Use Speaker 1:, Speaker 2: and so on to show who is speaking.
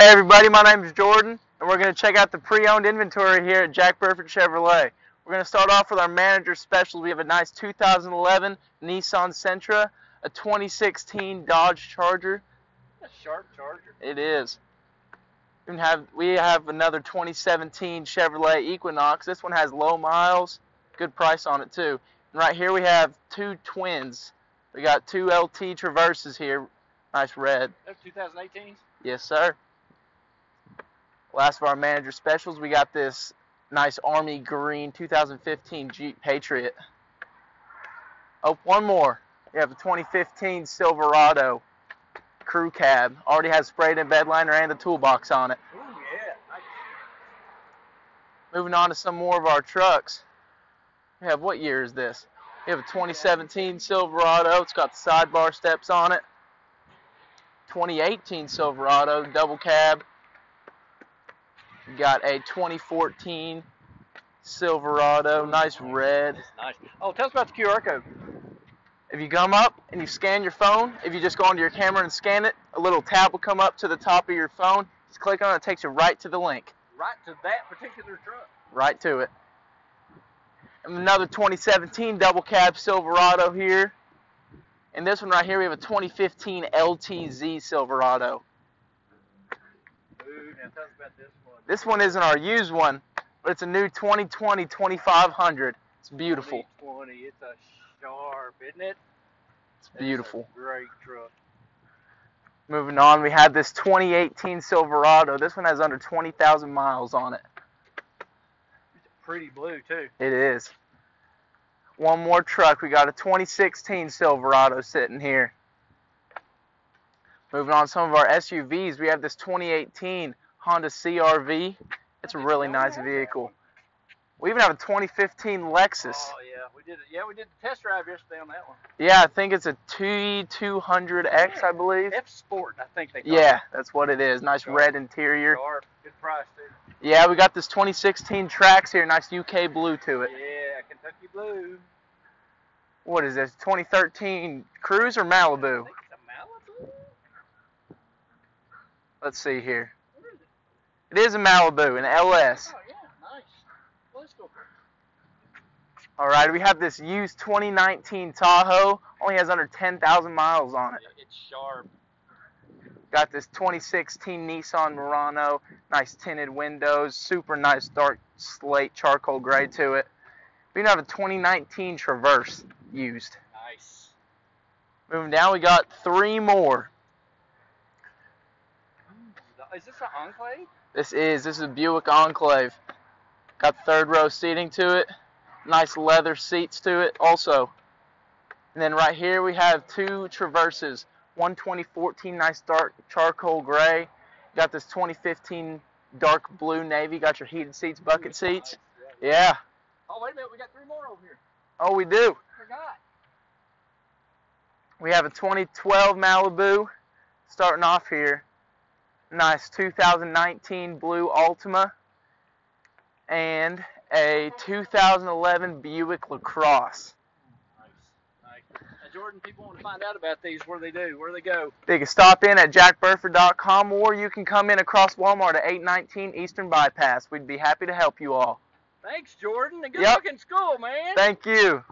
Speaker 1: Hey everybody, my name is Jordan, and we're going to check out the pre-owned inventory here at Jack Burford Chevrolet. We're going to start off with our manager specials. We have a nice 2011 Nissan Sentra, a 2016 Dodge Charger.
Speaker 2: A sharp charger.
Speaker 1: It is. We have we have another 2017 Chevrolet Equinox. This one has low miles, good price on it too. And right here we have two twins. We got two LT Traverses here, nice red.
Speaker 2: Those 2018s?
Speaker 1: Yes, sir. Last of our manager specials, we got this nice army green 2015 Jeep Patriot. Oh, one more. We have a 2015 Silverado crew cab. Already has sprayed in bed liner and the toolbox on it.
Speaker 2: Ooh, yeah. Nice.
Speaker 1: Moving on to some more of our trucks. We have what year is this? We have a 2017 Silverado. It's got the sidebar steps on it. 2018 Silverado double cab. Got a 2014 Silverado, nice red.
Speaker 2: Nice. Oh, tell us about the QR code.
Speaker 1: If you come up and you scan your phone, if you just go onto your camera and scan it, a little tab will come up to the top of your phone. Just click on it, it takes you right to the link.
Speaker 2: Right to that particular truck.
Speaker 1: right to it. And another 2017 double cab Silverado here. And this one right here, we have a 2015 LTZ Silverado.
Speaker 2: Ooh, now tell us about this one.
Speaker 1: Isn't our used one, but it's a new 2020 2500. It's beautiful.
Speaker 2: 20. It's a sharp, isn't it?
Speaker 1: It's
Speaker 2: That is a
Speaker 1: beautiful.
Speaker 2: great truck.
Speaker 1: Moving on, we have this 2018 Silverado. This one has under 20,000 miles on it.
Speaker 2: It's pretty blue, too.
Speaker 1: It is. One more truck. We got a 2016 Silverado sitting here. Moving on some of our SUVs, we have this 2018 Honda CRV. It's a really nice vehicle. We even have a 2015 Lexus.
Speaker 2: Oh, yeah. We did. Yeah, we did the test drive yesterday on that one.
Speaker 1: Yeah, I think it's a T200X, I believe.
Speaker 2: F Sport, I think they call it.
Speaker 1: Yeah,
Speaker 2: it.
Speaker 1: that's what it is. Nice
Speaker 2: Sure.
Speaker 1: red interior.
Speaker 2: Sharp. Good price, too.
Speaker 1: Yeah, we got this 2016 Trax here. Nice UK blue to it.
Speaker 2: Yeah, Kentucky Blue.
Speaker 1: What is this? 2013 Cruze or
Speaker 2: I
Speaker 1: Malibu?
Speaker 2: think it's a Malibu.
Speaker 1: Let's see here.
Speaker 2: It?
Speaker 1: Is a Malibu, an LS.
Speaker 2: Oh, yeah. Nice. Well, let's go.
Speaker 1: All right, we have this used 2019 Tahoe. Only has under 10,000 miles on it.
Speaker 2: It's sharp.
Speaker 1: Got this 2016 Nissan Murano. Nice tinted windows. Super nice dark slate charcoal gray to it. We have a 2019 Traverse used.
Speaker 2: Nice.
Speaker 1: Moving down, we got three more.
Speaker 2: Is this an Enclave?
Speaker 1: This is this is a Buick Enclave. Got third row seating to it. Nice leather seats to it also. And then right here we have two Traverses. One 2014 nice dark charcoal gray. Got this 2015 dark blue navy. Got your heated seats, bucket seats. Yeah.
Speaker 2: Oh, wait a minute. We got three more over here.
Speaker 1: Oh, we do.
Speaker 2: Forgot.
Speaker 1: We have a 2012 Malibu starting off here. Nice 2019 blue Altima and a 2011 Buick LaCrosse.
Speaker 2: Nice. Nice. Jordan, people want to find out about these. Where they do? Where they go?
Speaker 1: They can stop in at jackburford.com or you can come in across Walmart at 819 Eastern Bypass. We'd be happy to help you all.
Speaker 2: Thanks, Jordan, and good
Speaker 1: Yep.
Speaker 2: luck in school, man.
Speaker 1: Thank you.